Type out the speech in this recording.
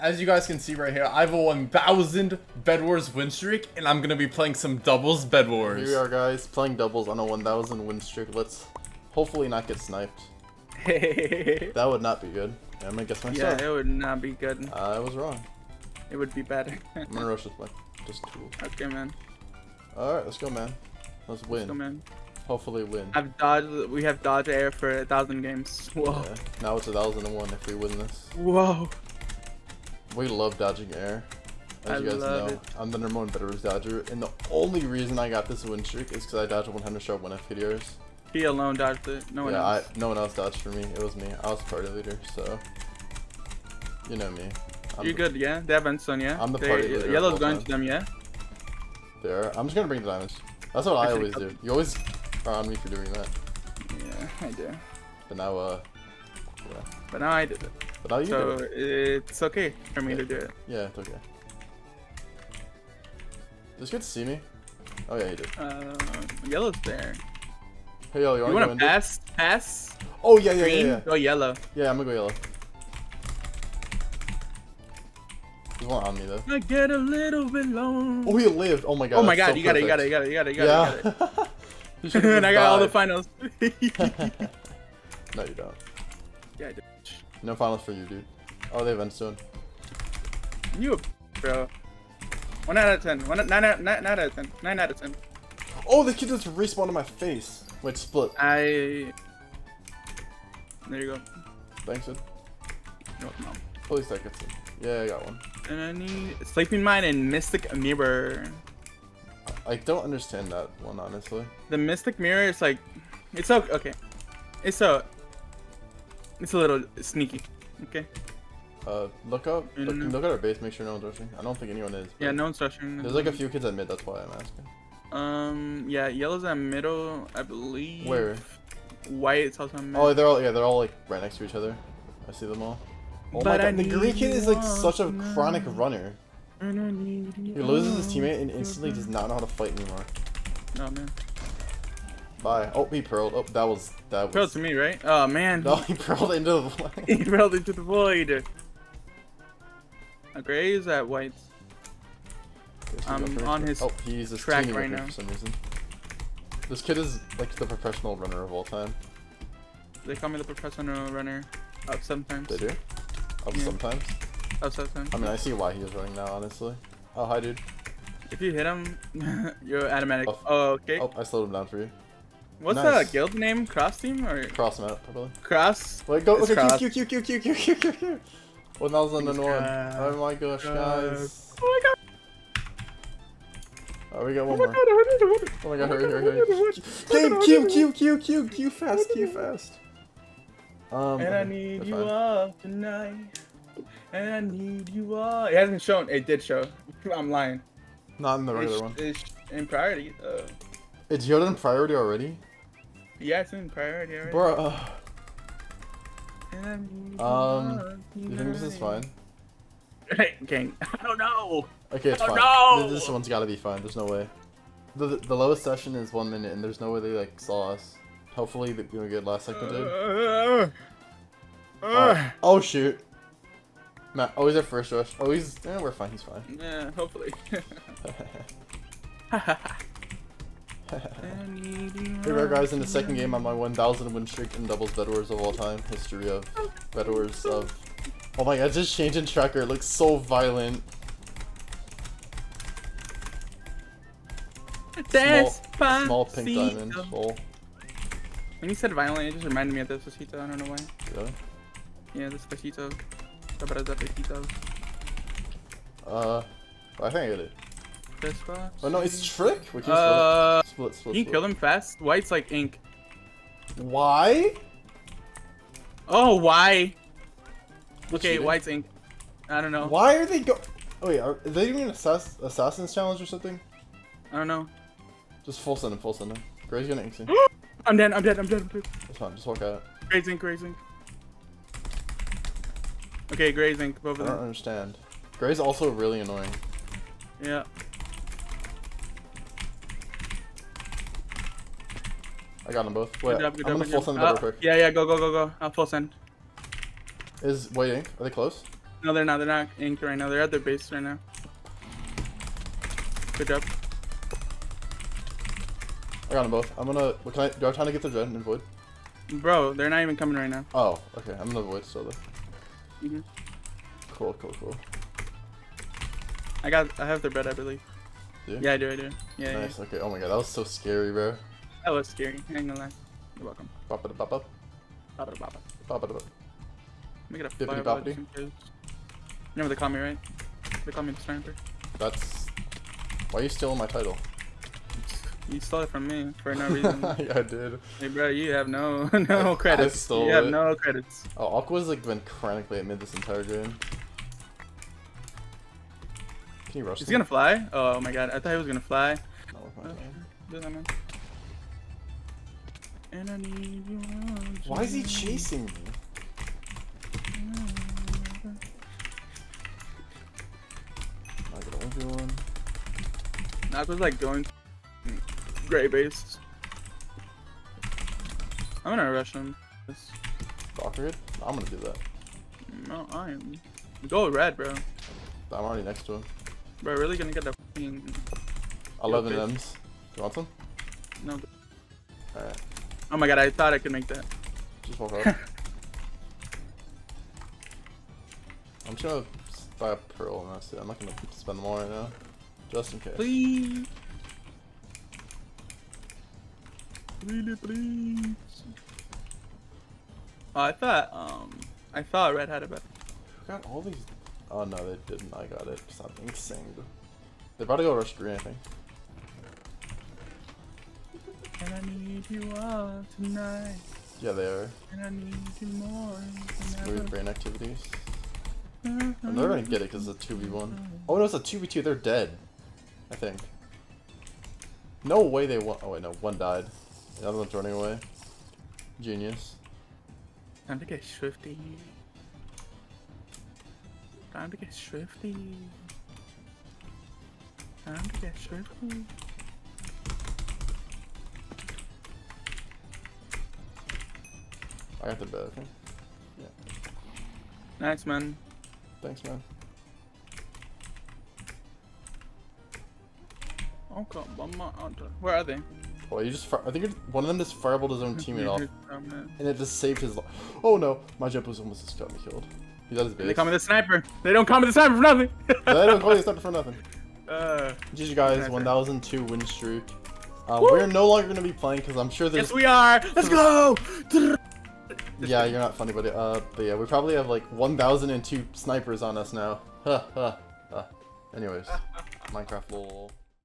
as you guys can see right here, I have a 1,000 Bed Wars win streak, and I'm gonna be playing some doubles Bed Wars. Here we are, guys, playing doubles on a 1,000 win streak. Let's hopefully not get sniped. yeah, That would not be good. I'm gonna guess myself. Yeah, it would not be good. I was wrong. It would be better. I'm gonna rush with my just two. okay, man. All right, let's go, man. Let's win. Let's go, man. Hopefully win. I've dodged. We have dodge air for a thousand games. Whoa. Yeah. Now it's a thousand and one if we win this. Whoa. We love dodging air. As I you guys know, it. I'm the number one Better Dodger, and the only reason I got this win streak is because I dodged 100 sharp one FKDRs. He alone dodged it. No one yeah, else. I, no one else dodged for me. It was me. I was party leader, so you know me. I'm You're good, yeah? They have yeah? I'm the They- party leader Yellow's going time. to them, yeah? There. I'm just gonna bring the diamonds. That's what I Actually, always do. You always are on me for doing that. Yeah, I do. But now, uh, yeah. But now I did it. But now you So do. it. it's okay for me Yeah. to do it. Yeah, it's okay. Just good to see me. Oh yeah, you did. Uh, yellow's there. Hey, yo, you You wanna, want go to in? pass? Pass? Oh yeah, yeah, Green? yeah, yeah. Go yellow. Yeah, I'm gonna go yellow. There's one on me though. I get a little bit low. Oh, he lived. Oh my god. oh my god, so you got it, you got it, you got it, you got it, you got it, you got it. Yeah. And I got all the finals. No, you don't. Yeah, I did. No finals for you, dude. Oh, they have Endstone. You, bro. One out of ten. One nine out, nine, nine out of ten. Nine out of ten. Oh, the kid just respawned in my face. Wait, split. I. There you go. Thanks, dude. No, no. At least I. Yeah, I got one. And I need Sleeping Mine and Mystic Mirror. I don't understand that one, honestly. The Mystic Mirror is like, it's so okay. It's so. It's a little sneaky. Okay. Uh, look up. Look, look at our base. Make sure no one's rushing. I don't think anyone is. Yeah, no one's rushing. There's like a few kids at mid. That's why I'm asking. Um, yeah, yellow's at middle, I believe. Where? White's also at mid. Oh, they're all yeah. They're all like right next to each other. I see them all. Oh But my I god, the green kid is like such a all chronic tonight. runner. And I need He loses his teammate and instantly does not know how to fight anymore. Oh man. Bye. Oh, he pearled. Oh, that was that was. Pearl to me, right? Oh man. No, he pearled into the void. he pearled into the void. A gray is at white? I'm on his Oh, he's a track right now. for some reason. This kid is like the professional runner of all time. They call me the professional runner. Up sometimes. They do. Up Yeah. sometimes. Up sometimes. I mean, I see why he is running now, honestly. Oh, hi, dude. If you hit him, you're automatic. Oh. Oh, okay. Oh, I slowed him down for you. What's nice. the guild name? Cross team or Cross out, probably. cross? Wait, go. Okay, cross. Q, Q, Q, Q, Q, Q, Q, Q. One thousand and one. Oh my gosh, guys. Oh my god! Oh, we got Oh one my more. god! I want it, Oh my god, Oh hurry, hurry, I want it, I hurry. Q, Q, Q, Q, Q, Q, fast, Q, fast. Um, And I need you all tonight. And I need you all. It hasn't shown. It did show. I'm lying. Not in the regular It's, one. it's in priority. Uh, It's Yoda in priority already? Yeah, it's in priority already. Bro, uh, And I need you Um, you think this is fine? gang. I don't know. Okay, it's Oh, fine. no! This one's gotta be fine. There's no way. The the lowest session is one minute, and there's no way they like saw us. Hopefully, they we get last second, they did. Uh, uh, Oh shoot. Matt, oh he's at first rush. Oh he's, eh, we're fine. He's fine. yeah, hopefully. Here we are, guys, in the second game on my 1,000 win streak in doubles Bed Wars of all time. History of Bed Wars of. Oh my god, just changing tracker. It looks so violent. Small, small pink diamond. Full. When you said violent, it just reminded me of the Despacito. I don't know why. Really? Yeah, Despacito. Sabra Despacito. Uh, I think I get it. Despacito. Oh no, it's trick. We can Uh, split. Split. Split. you can kill them fast. White's like ink. Why? Oh, why? What's Okay, cheating? white's ink. I don't know. Why are they go? Oh wait, are, they doing an assass- assassin's challenge or something? I don't know. Just full send him, full send him. Gray's gonna ink soon. I'm dead. I'm dead. I'm dead. I'm dead. That's fine. Just walk out. Gray's ink. Gray's ink. Okay, Gray's ink. Both of them. I don't understand. Gray's also really annoying. Yeah. I got them both. Wait, Good job, good I'm job, gonna full send them real quick. Yeah, yeah. Go, go, go, go. I'll full send. Is wait ink? Are they close? No, they're not. They're not inked right now. They're at their base right now. Good job. I got them both. I'm gonna. What can I? Do I have time to get the dread and void? Bro, they're not even coming right now. Oh, okay. I'm gonna void still though. Mhm. Cool, cool, cool. I got. I have their bed, I believe. You? Yeah, I do. I do. Yeah, yeah. Nice. Okay. Oh my god, that was so scary, bro. That was scary. I ain't gonna lie. You're welcome. Bop it, bop up, Baba da baba. bop it, bop. Let me get a Bippity fireball just in case. You know they call me, right? They call me the sniper. That's. Why are you stealing my title? You stole it from me for no reason. yeah, I did. hey, bro, you have no no I- I credits. stole you have it. no credits. Oh, Aqua's like been chronically at mid this entire game. Can you rush? Is he them? gonna fly? Oh my god, I thought he was gonna fly. Not with my Uh, game. do that, man. And I need you Why is he chasing me? Not gonna everyone. Knock was like going gray base. I'm gonna rush him. This- Doctor I'm gonna do that. No, I am. Go red, bro. I'm already next to him. Bro, really gonna get the fucking 11 bitch. M's. You want some? no. Alright. Oh my god, I thought I could make that. Just walk up. I'm just gonna buy a pearl and that's it. I'm not gonna spend all right now. Just in case. Please. Really, please. Oh, I thought, um, I thought Red had it better. Who got all these? Oh no, they didn't. I got it. Being insane. They're about to go rush green, I think. And I need you all tonight. Yeah, they are. And I need you more than Smooth ever. brain activities. Mm-hmm. I'm never gonna get it because it's a 2v1. Oh no, it's a 2v2. They're dead. I think. No way they won. Oh wait, no. One died. The other one's running away. Genius. Time to get swifty. Time to get swifty. Time to get swifty. I got the bed, okay? Nice, man. Thanks, man. Okay, one more. Where are they? Oh, you just. Fire I think one of them just fireballed his own teammate off, Oh, man. and it just saved his life. Oh no, my jump was almost just got me killed. He's at his base. They call me the sniper. They don't call me the sniper for nothing. they don't call you sniper for nothing. uh, GG guys, Sniper. 1002 win streak. Uh, we're no longer gonna be playing because I'm sure there's. yes, we are. Let's go. Yeah, you're not funny, buddy. Uh, but yeah, we probably have like 1002 snipers on us now. Huh, huh, huh. Anyways, Minecraft lol.